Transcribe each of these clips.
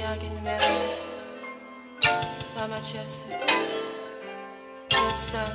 sen jagen mercie, Pamaciasy, Nadstaw,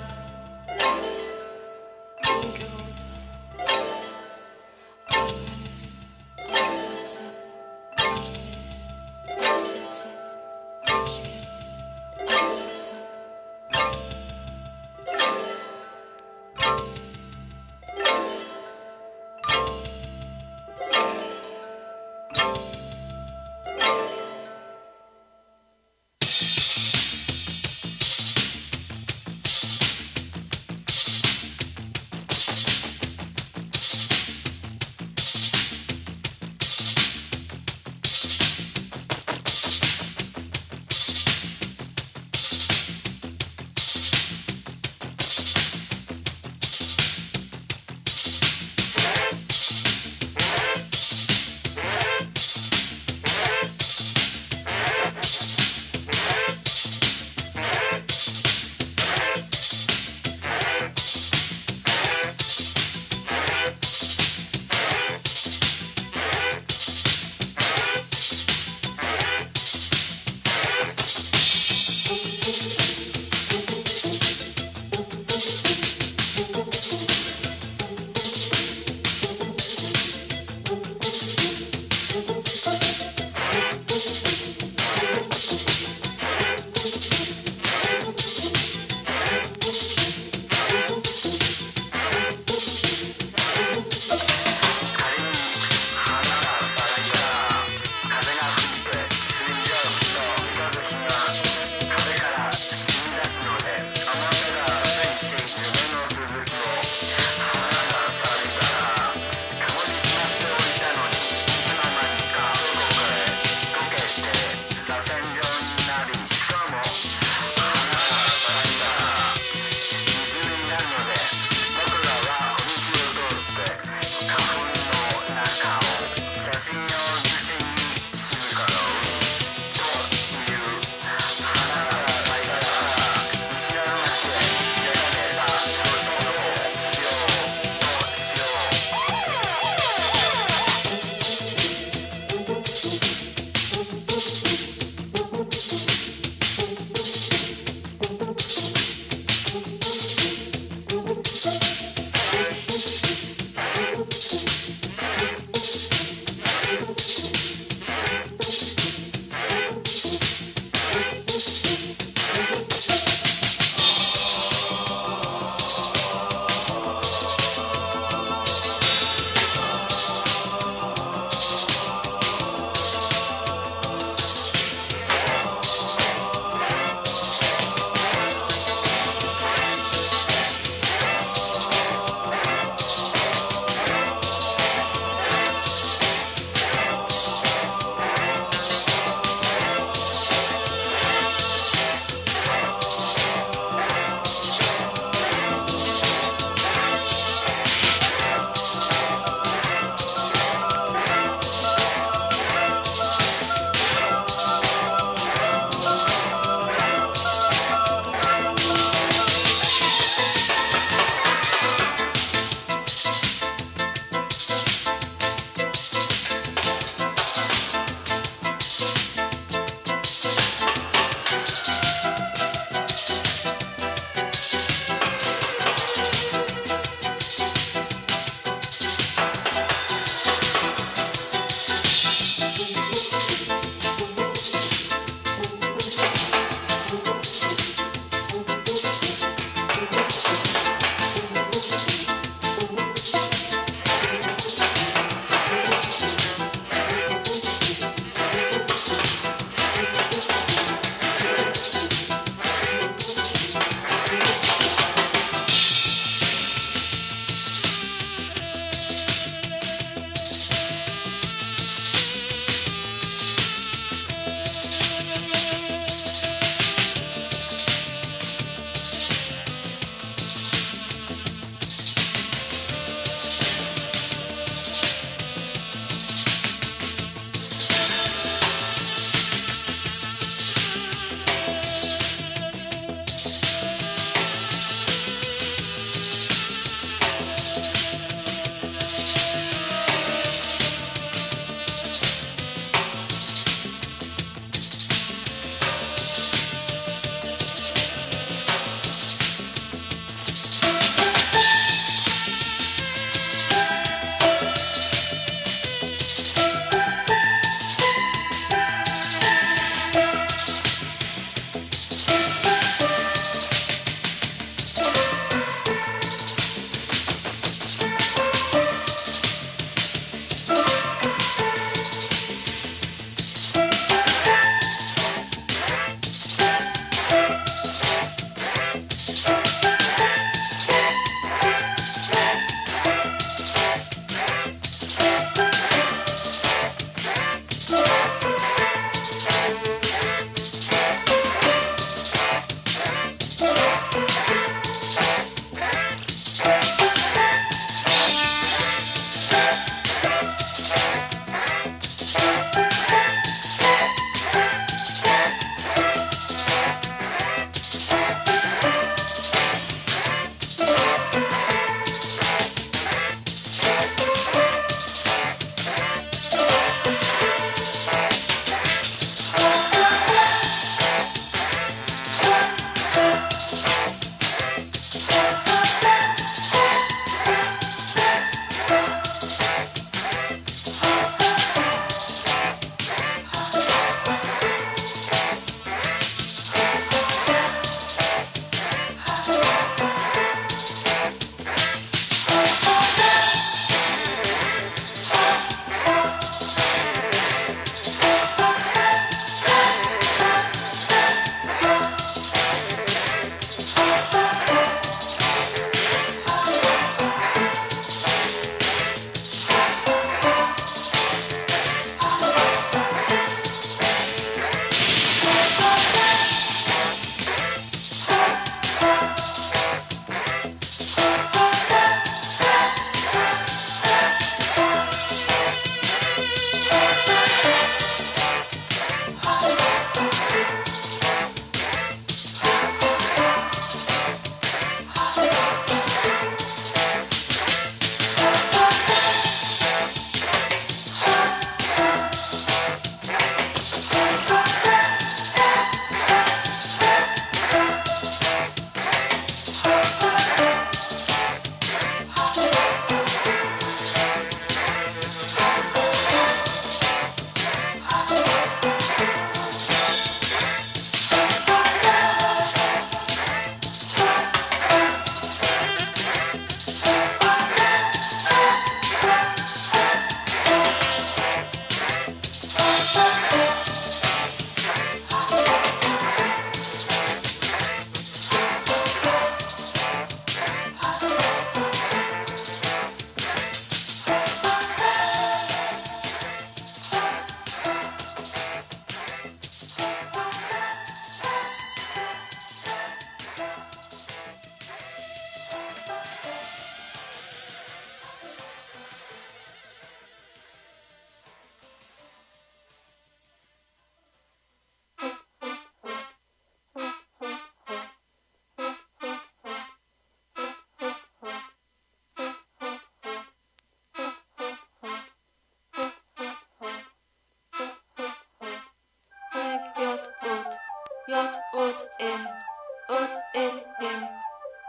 in, him,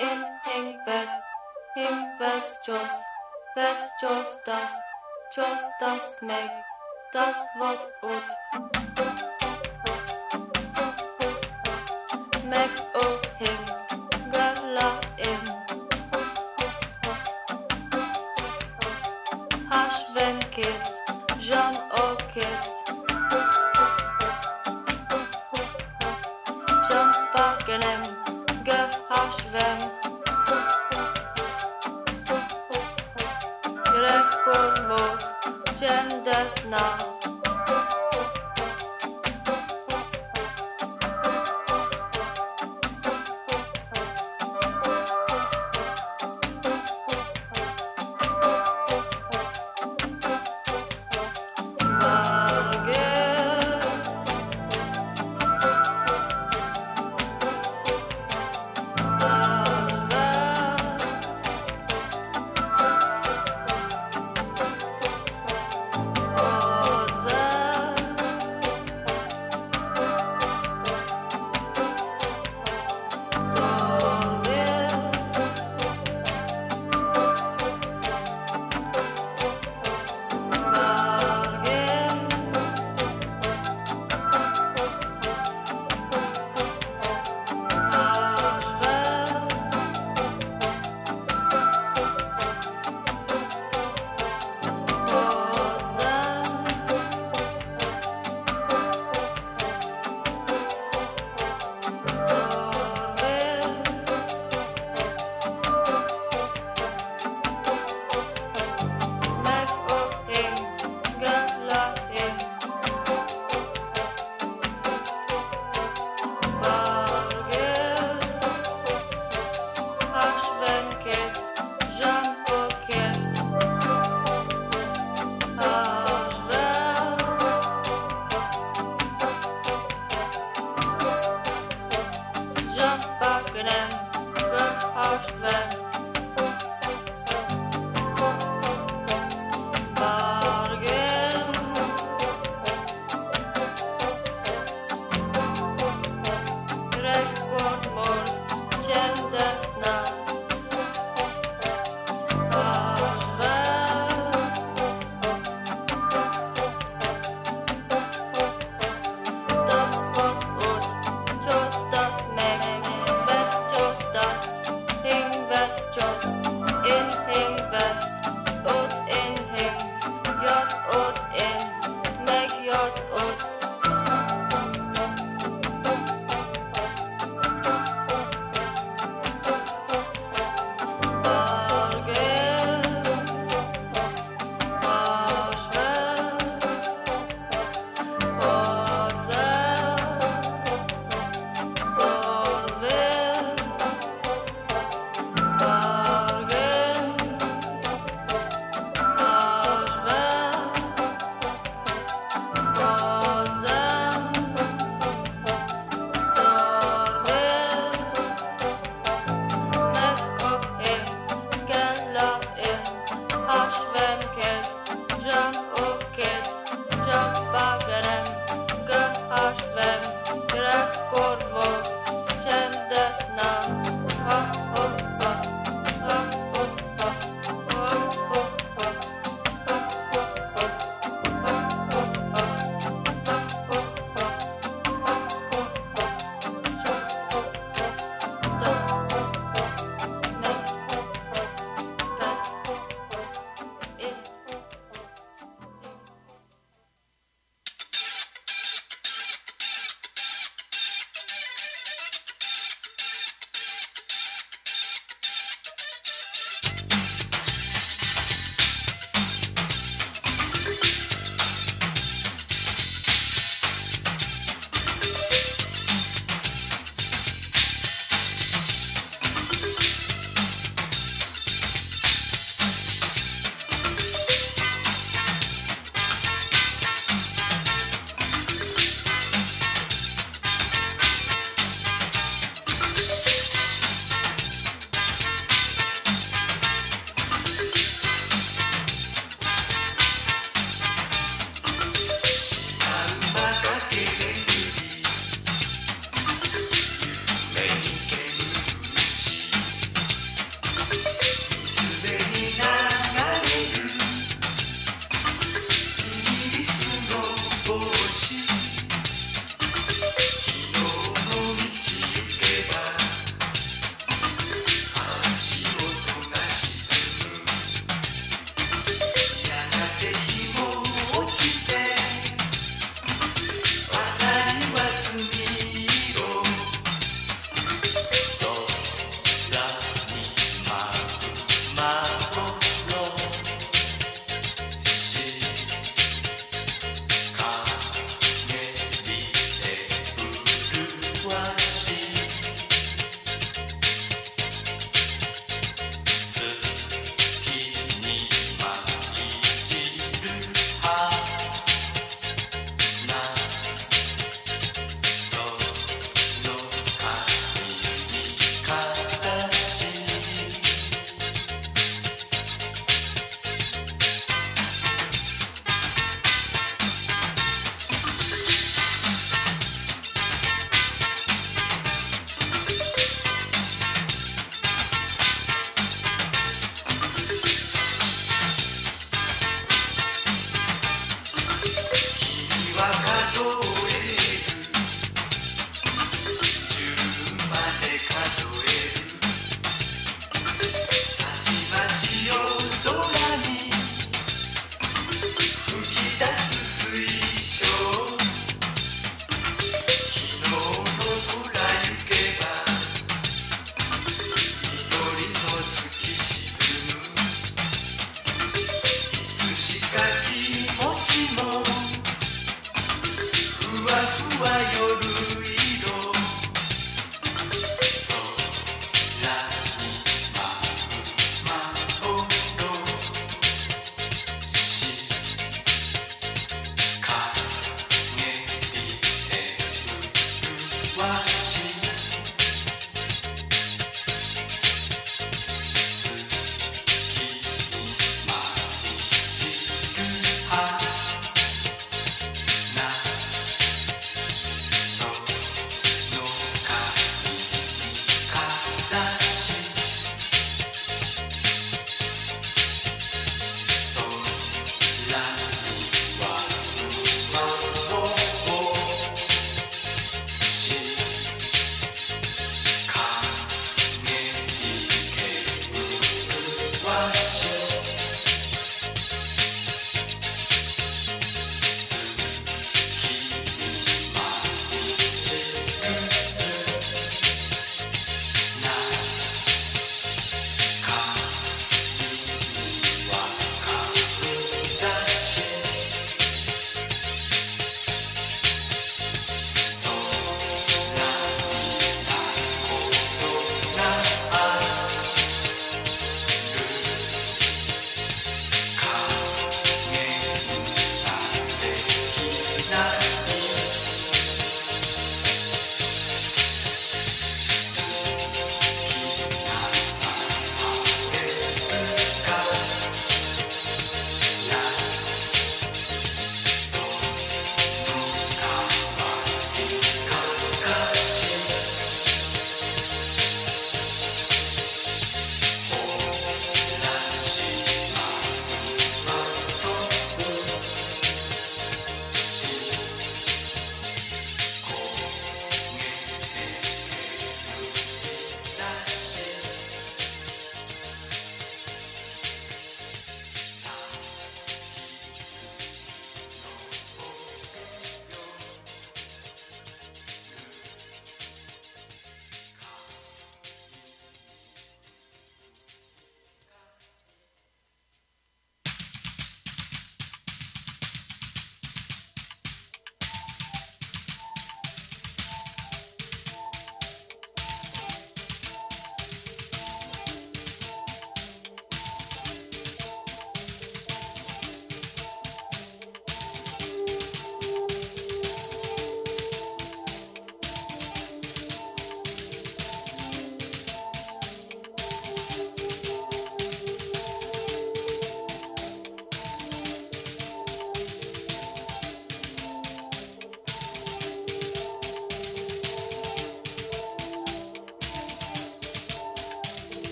in, him, Bett, him. Bett, Joss, Bett, Joss, das, Joss, das, make das what und. Bakkenen,